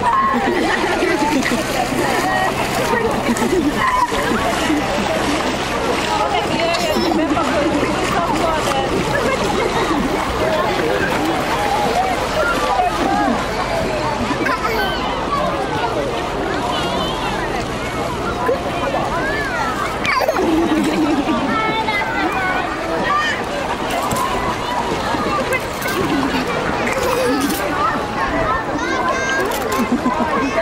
Bye. いけ!